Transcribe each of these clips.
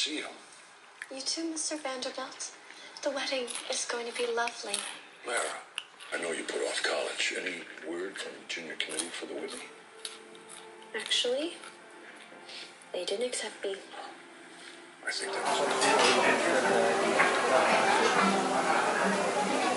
see him. You too, Mr. Vanderbilt. The wedding is going to be lovely. Mara, I know you put off college. Any word from the junior committee for the Whitney? Actually, they didn't accept me. I think that was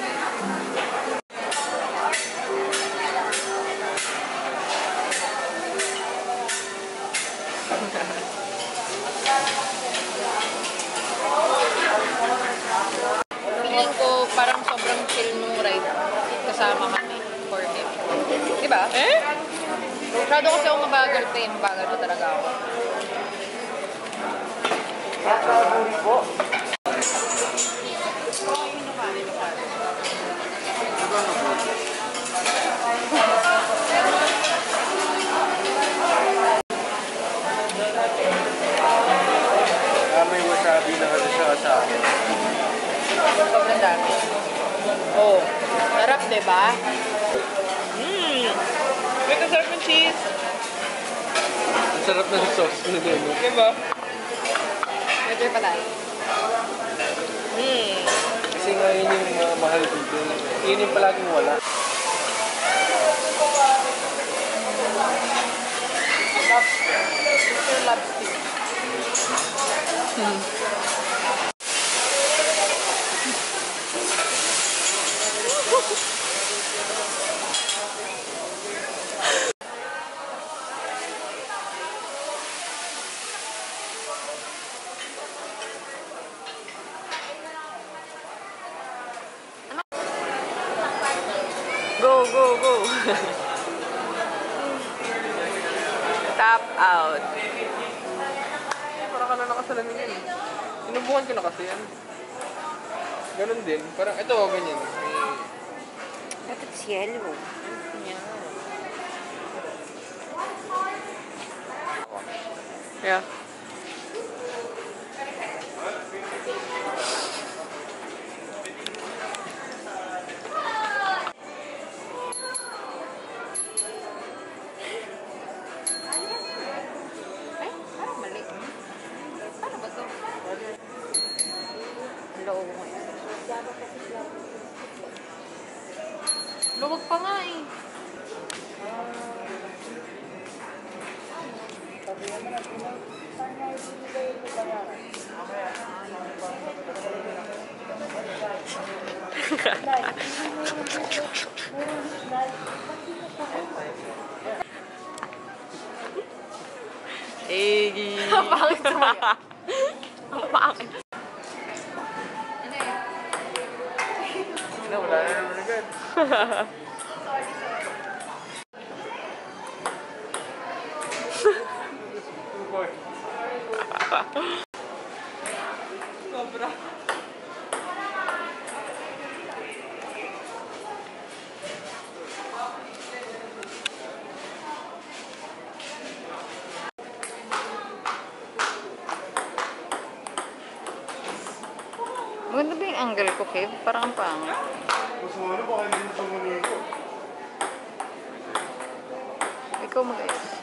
Masyado kasi ako mabagal pa eh. Mabagal pa talaga ako. Ah, ng sauce nila. no? Di ba? Medyo pa tayo. Mmm! Kasi ngayon yung mga mahal dito. Yun yung palaging wala. Mr. Lobster. Go, Sinubukan ko na kasi yan. Ganun din. Parang ito, ganyan. May... But it's yellow. Yeah. Egi. Maganda ba yung angle ko, Kev? Parang ang pangit. Gusto mo ano, baka hindi mo muna ko. Ikaw mag-ayos.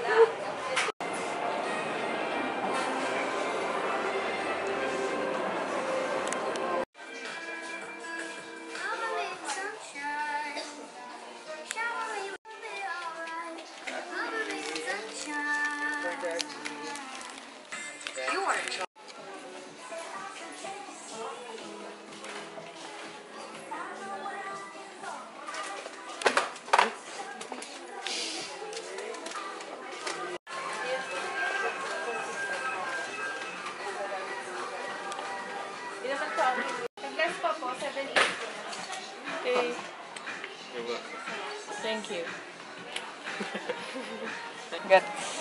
good.